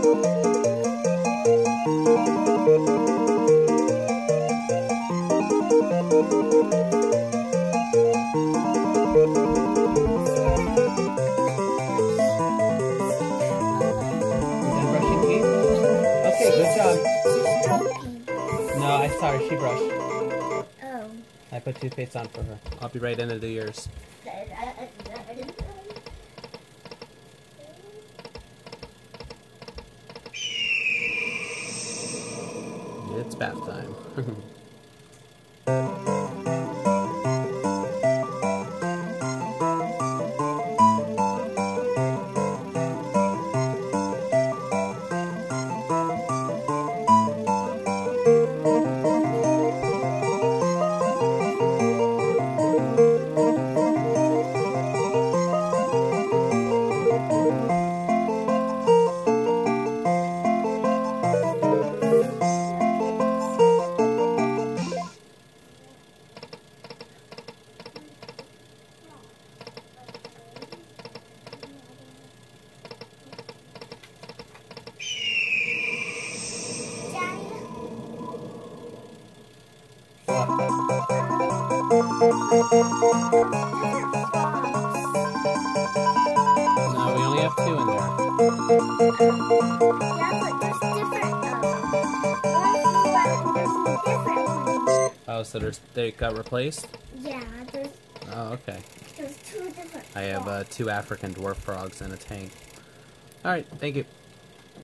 No, I saw her. She brushed. Oh. I put toothpaste on for her. I'll be right in to do yours. It's bath time. no, we only have two in there. Oh, so there's they got replaced? Yeah, there's Oh, okay. there's two different. I have uh, two African dwarf frogs in a tank. All right, thank you.